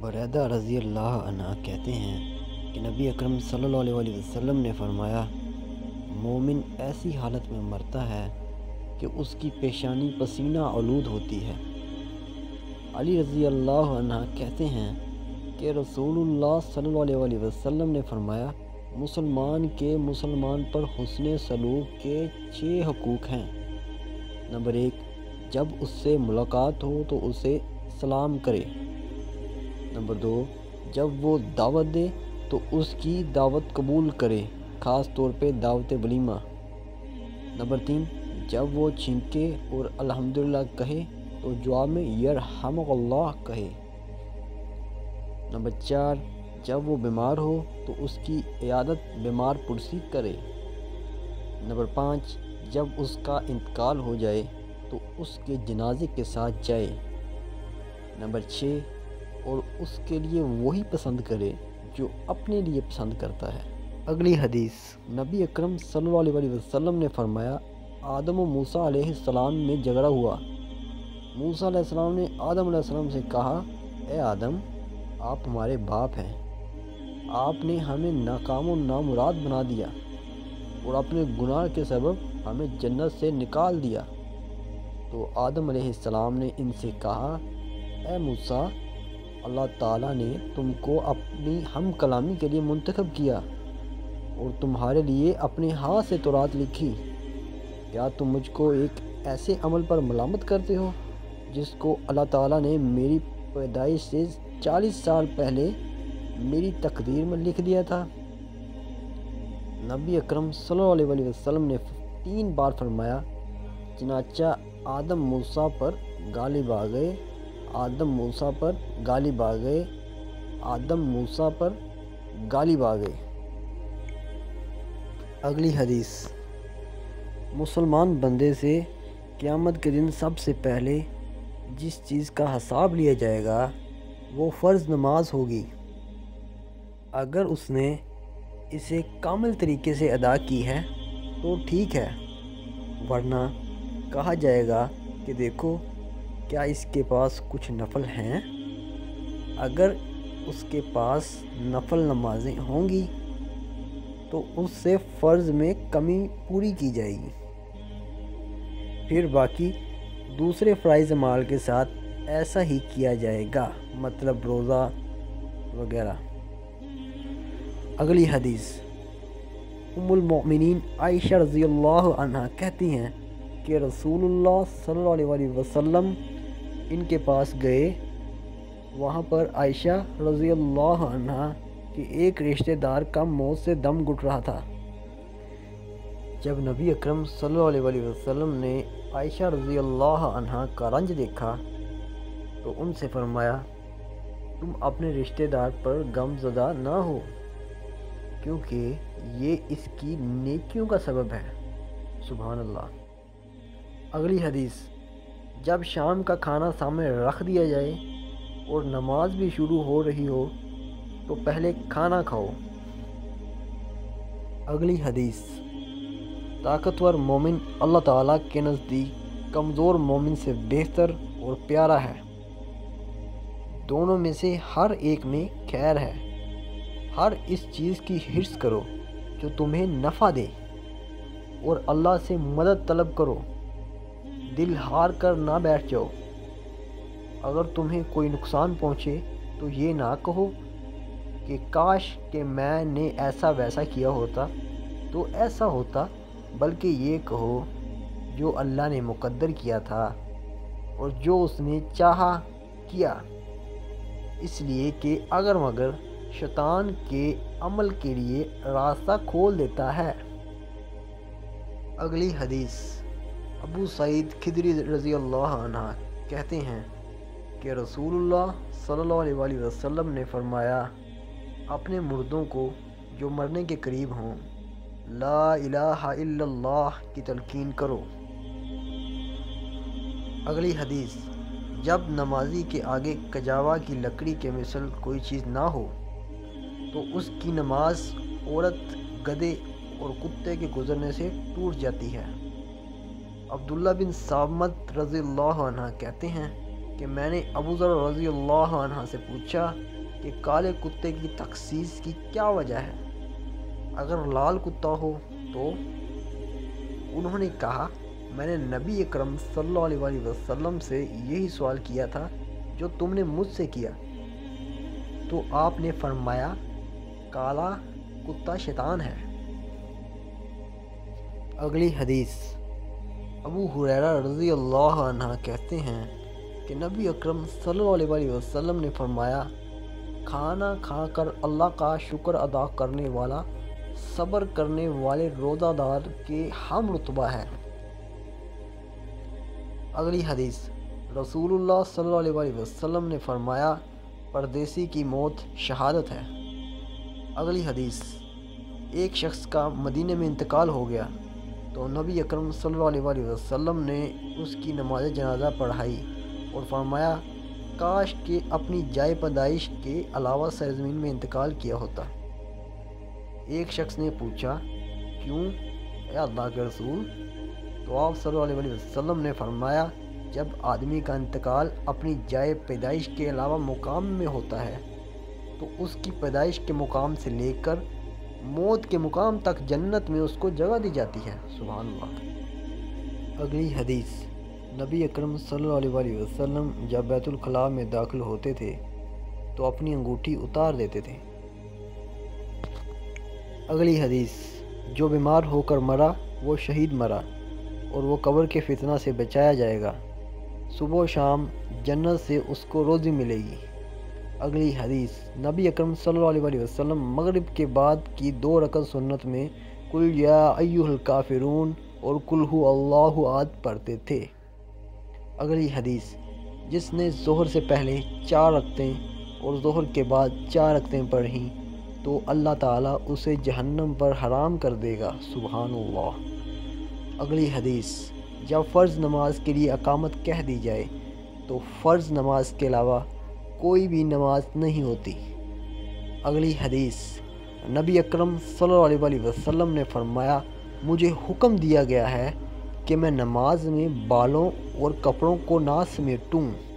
بریدہ رضی اللہ عنہ کہتے ہیں کہ نبی اکرم صلی اللہ علیہ وسلم نے فرمایا، مومن ایسی حالت میں مرتا ہے کہ اس کی پیشانی پسینہ آلود ہوتی ہے۔ علی رضی اللہ عنہ کہتے ہیں کہ رسول اللہ صلی اللہ علیہ وسلم نے فرمایا، مسلمان کے مسلمان پر حسن سلوک کے چھ حقوق ہیں۔ نمبر ایک، جب اس سے ملاقات ہو تو اسے سلام کرے۔ نمبر دو، جب وہ دعوت دے تو اس کی دعوت قبول کرے، خاص طور پہ دعوت ولیمہ۔ نمبر تین، جب وہ چھینکے اور الحمدللہ کہے تو جواب میں یرحمک اللہ کہے۔ نمبر چار، جب وہ بیمار ہو تو اس کی عیادت بیمار پرسی کرے۔ نمبر پانچ، جب اس کا انتقال ہو جائے تو اس کے جنازے کے ساتھ جائے۔ نمبر چھ اور اس کے لیے وہی پسند کرے جو اپنے لیے پسند کرتا ہے۔ اگلی حدیث، نبی اکرم صلی اللہ علیہ وسلم نے فرمایا، آدم و موسیٰ علیہ السلام میں جھگڑا ہوا۔ موسیٰ علیہ السلام نے آدم علیہ السلام سے کہا، اے آدم، آپ ہمارے باپ ہیں۔ آپ نے ہمیں ناکام و نامراد بنا دیا اور اپنے گناہ کے سبب ہمیں جنت سے نکال دیا۔ تو آدم علیہ السلام نے ان سے کہا، اے موسیٰ اللہ تعالیٰ نے تم کو اپنی ہم کلامی کے لیے منتخب کیا اور تمہارے لیے اپنے ہاتھ سے تورات لکھی۔ کیا تم مجھ کو ایک ایسے عمل پر ملامت کرتے ہو جس کو اللہ تعالیٰ نے میری پیدائش سے چالیس سال پہلے میری تقدیر میں لکھ دیا تھا؟ نبی اکرم صلی اللہ علیہ وسلم نے تین بار فرمایا، چنانچہ آدم موسیٰ پر غالب آ گئے آدم موسیٰ پر غالب آ گئے۔ آدم موسیٰ پر غالب آ گئے۔ اگلی حدیث۔ مسلمان بندے سے قیامت کے دن سب سے پہلے جس چیز کا حساب لیا جائے گا، وہ فرض نماز ہوگی۔ اگر اس نے اسے کامل طریقے سے ادا کی ہے، تو ٹھیک ہے۔ ورنہ کہا جائے گا کہ دیکھو کیا اس کے پاس کچھ نفل ہیں؟ اگر اس کے پاس نفل نمازیں ہوں گی، تو اس سے فرض میں کمی پوری کی جائے گی۔ پھر باقی دوسرے فرائض مال کے ساتھ ایسا ہی کیا جائے گا مطلب روزہ وغیرہ۔ اگلی حدیث۔ ام المؤمنین عائشہ رضی اللہ عنہ کہتی ہیں کہ رسول اللہ صلی اللہ علیہ وسلم ان کے پاس گئے، وہاں پر عائشہ رضی اللہ عنہ کہ ایک رشتہ دار کا موت سے دم گٹ رہا تھا۔ جب نبی اکرم صلی اللہ علیہ وسلم نے عائشہ رضی اللہ عنہ کا رنج دیکھا، تو ان سے فرمایا، تم اپنے رشتہ دار پر غم زدہ نہ ہو، کیونکہ یہ اس کی نیکیوں کا سبب ہے۔ سبحان اللہ۔ اگلی حدیث۔ جب شام کا کھانا سامنے رکھ دیا جائے اور نماز بھی شروع ہو رہی ہو، تو پہلے کھانا کھاؤ۔ اگلی حدیث۔ طاقتور مومن اللہ تعالیٰ کے نزدیک کمزور مومن سے بہتر اور پیارا ہے۔ دونوں میں سے ہر ایک میں خیر ہے۔ ہر اس چیز کی حرص کرو جو تمہیں نفع دے اور اللہ سے مدد طلب کرو۔ دل ہار کر نہ بیٹھ جاؤ۔ اگر تمہیں کوئی نقصان پہنچے تو یہ نہ کہو کہ کاش کہ میں نے ایسا ویسا کیا ہوتا تو ایسا ہوتا، بلکہ یہ کہو، جو اللہ نے مقدر کیا تھا اور جو اس نے چاہا کیا۔ اس لیے کہ اگر مگر شیطان کے عمل کے لیے راستہ کھول دیتا ہے۔ اگلی حدیث۔ ابو سعید خدری رضی اللہ عنہ کہتے ہیں کہ رسول اللہ صلی اللہ علیہ وسلم نے فرمایا، اپنے مردوں کو جو مرنے کے قریب ہوں، لا الہ الا اللہ کی تلقین کرو۔ اگلی حدیث، جب نمازی کے آگے کجاوا کی لکڑی کے مثل کوئی چیز نہ ہو، تو اس کی نماز عورت، گدے اور کتے کے گزرنے سے ٹوٹ جاتی ہے۔ عبداللہ بن سامت رضی اللہ عنہ کہتے ہیں کہ میں نے ابو ذر رضی اللہ عنہ سے پوچھا کہ کالے کتے کی تخصیص کی کیا وجہ ہے؟ اگر لال کتا ہو تو؟ انہوں نے کہا، میں نے نبی اکرم صلی اللہ علیہ وسلم سے یہی سوال کیا تھا جو تم نے مجھ سے کیا۔ تو آپ نے فرمایا، کالا کتا شیطان ہے۔ اگلی حدیث۔ ابو حریرہ رضی اللہ عنہ کہتے ہیں کہ نبی اکرم صلی اللہ علیہ وسلم نے فرمایا، کھانا کھا کر اللہ کا شکر ادا کرنے والا، صبر کرنے والے روزہ دار کے ہم رتبہ ہے۔ اگلی حدیث، رسول اللہ صلی اللہ علیہ وسلم نے فرمایا، پردیسی کی موت شہادت ہے۔ اگلی حدیث، ایک شخص کا مدینہ میں انتقال ہو گیا۔ تو نبی اکرم صلی اللہ علیہ وسلم نے اس کی نماز جنازہ پڑھائی اور فرمایا، کاش کہ اپنی جائے پیدائش کے علاوہ سرزمین میں انتقال کیا ہوتا۔ ایک شخص نے پوچھا، کیوں؟ اے اللہ کے رسول؟ تو آپ صلی اللہ علیہ وسلم نے فرمایا، جب آدمی کا انتقال اپنی جائے پیدائش کے علاوہ مقام میں ہوتا ہے، تو اس کی پیدائش کے مقام سے لے کر موت کے مقام تک جنت میں اس کو جگہ دی جاتی ہے۔ سبحان اللہ۔ اگلی حدیث۔ نبی اکرم صلی اللہ علیہ وسلم جب بیت الخلاء میں داخل ہوتے تھے تو اپنی انگوٹھی اتار دیتے تھے۔ اگلی حدیث۔ جو بیمار ہو کر مرا، وہ شہید مرا اور وہ قبر کے فتنہ سے بچایا جائے گا۔ صبح و شام جنت سے اس کو روزی ملے گی۔ اگلی حدیث۔ نبی اکرم صلی اللہ علیہ وسلم مغرب کے بعد کی دو رکعت سنت میں کل یا ایوہ الکافرون اور کل ہو اللہ عاد پڑھتے تھے۔ اگلی حدیث۔ جس نے ظہر سے پہلے چار رکھتیں اور ظہر کے بعد چار رکھتیں پڑھیں، تو اللہ تعالیٰ اسے جہنم پر حرام کر دے گا۔ سبحان اللہ۔ اگلی حدیث۔ جب فرض نماز کے لیے اقامت کہہ دی جائے، تو فرض نماز کے علاوہ کوئی بھی نماز نہیں ہوتی۔ اگلی حدیث، نبی اکرم صلی اللہ علیہ وسلم نے فرمایا، مجھے حکم دیا گیا ہے کہ میں نماز میں بالوں اور کپڑوں کو نہ سمیٹوں۔